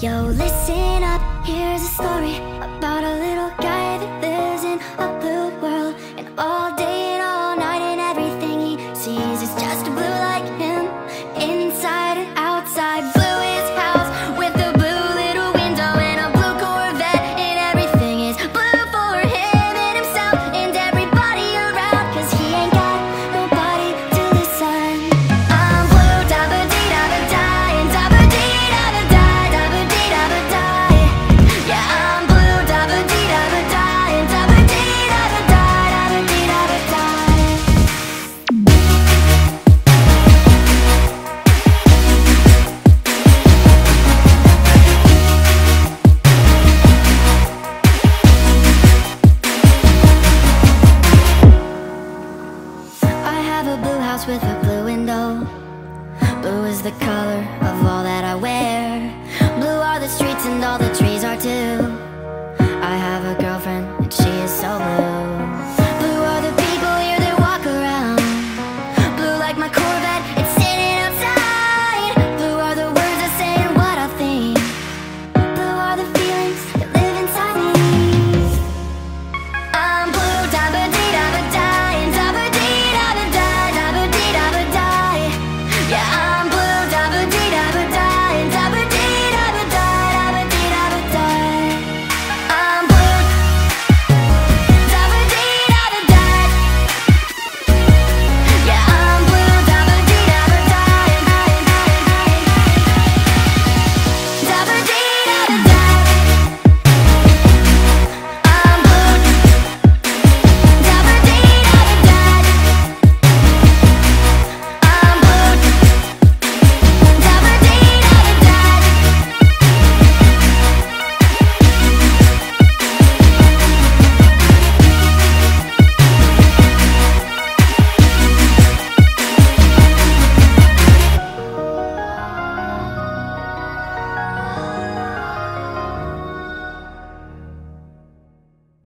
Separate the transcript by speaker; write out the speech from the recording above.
Speaker 1: Yo, listen up, here's a story. a blue house with a blue window. Blue is the color of all that